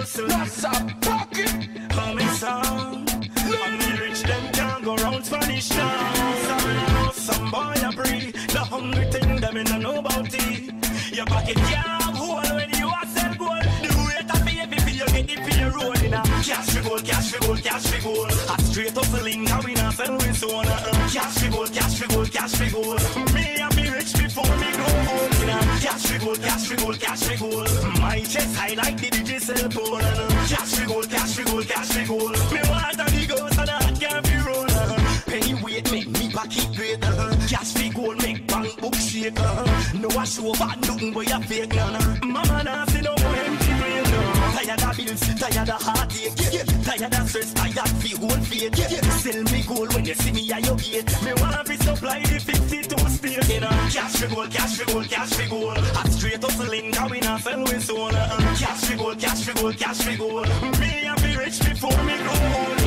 What's up, pocket? Me sound? I'm the rich, them can't go round Spanish town. Some boy a breed. The hungry thing, them in know about it. Your pocket can't hold when you are sell gold. The weight of baby for you get it for your road in a cash for gold, cash for gold, cash for gold. Hot straight hustling, how we not sell with so on. a uh, uh, Cash for gold, cash for gold, cash for gold. Me, I be rich before me grow a gold, cash for gold, cash for gold. My chest high like the Digicel pole. Cash for gold, cash for gold, cash for gold. Me want a the ghost and I can't be roll. Penny weight make me pocket great. Cash for gold make bank book shake. No I show back nothing but you fake. Mama nah see no empty brain. Tired of bills, tired of heartache. Tired of stress, tired fi whole fate. Sell me gold when you see me at your gate. Me want to supply the 52 state. You know, cash for gold, cash for gold, cash for gold. Hot straight hustling, cause we not sell with soul. Uh, uh. Cash for gold, cash for gold, cash for gold. Me I be rich before me grow old.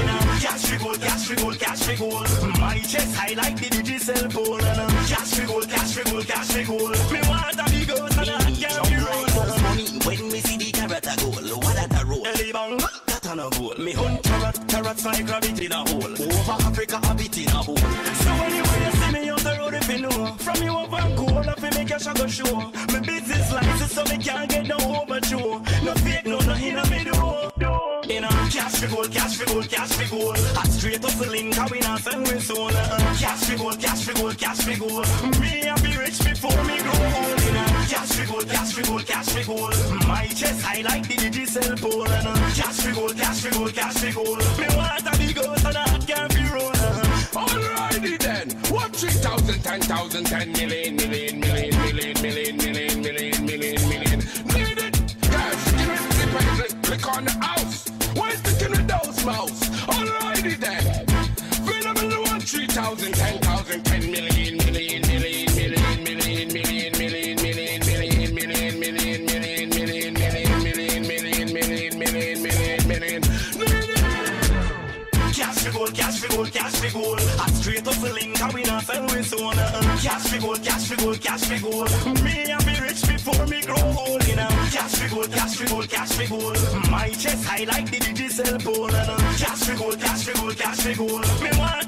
Cash for gold, cash for gold, cash for gold. My chest high like the Digicel pole. Uh, cash for gold, cash for gold, cash for gold. Me want a big and I carrots like rabbit in a hole. Over Africa, a bit in a hole. So anyway, you see me on the road if you know. From you over goal, if you make shot go show. Me business license so me can't get no overdue. No fake, no nothing a me do. In a cash for gold, cash for gold, cash for gold. Hot straight hustling, cause we not sell with soul. Uh-uh. Cash for gold, cash for gold, cash for gold. Me I be rich before me cash for gold, cash for gold. My chest high like the Digicel pole. Cash for gold, cash for gold, cash for gold. Me want a big house and a can't be roll. Alrighty then. What 3,000, 10,000, 10 million, million, million, million, million, million, million, million, million. Need it? Yes, give it the payslip. Click on the house. Where's the king of those mouse? Alrighty then. Phenomenal one 3,000, 10,000, Cash for gold, cash for gold, cash for gold. Hot straight hustling, cause we not sell with soul. Uh-uh. Cash for gold, cash for gold, cash for gold. Me I be rich before me grow old. You know, cash for gold, cash for gold, cash for gold. My chest high like the Digicel pole. Uh-uh. Cash for gold, cash for gold, cash for gold. Me want